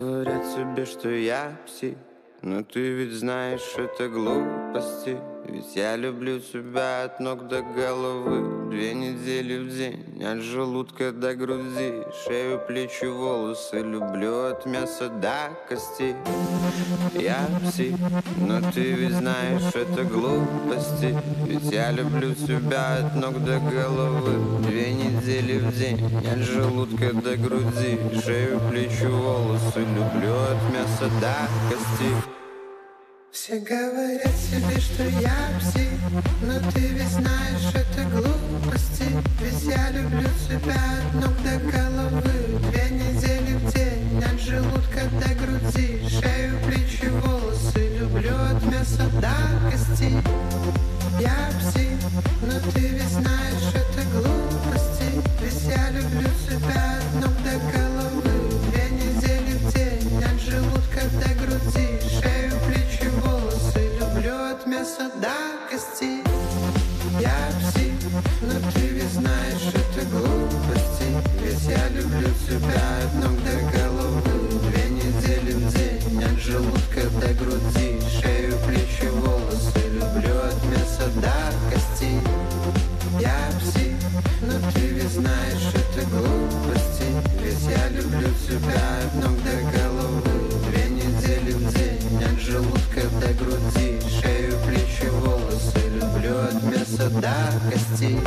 Говорят себе, что я псих Но ты ведь знаешь, это глупости Ведь я люблю тебя от ног до головы Две недели в день, от желудка до груди Шею, плечи, волосы Люблю от мяса до кости. Я псих, но ты ведь знаешь, это глупости. Ведь я люблю тебя от ног до головы Две недели в день, от желудка до груди Шею, плечи, волосы Люблю от мяса до кости все говорят себе, что я псих Но ты ведь знаешь, это глупости. Ведь я люблю тебя от ног до головы Две недели в день, от желудка до груди Шею, плечи, волосы. Люблю от мяса до кости. Я псих, но ты ведь знаешь, это глупости. Ведь я люблю тебя от ног до головы Мяса до кости. Я псих, но ты ведь знаешь, это глупости. Ведь я люблю тебя от ног до головы. Две недели в день, от желудка до груди. Шею, плечи, волосы Люблю от мяса до кости. Я псих, но ты опустился до костей.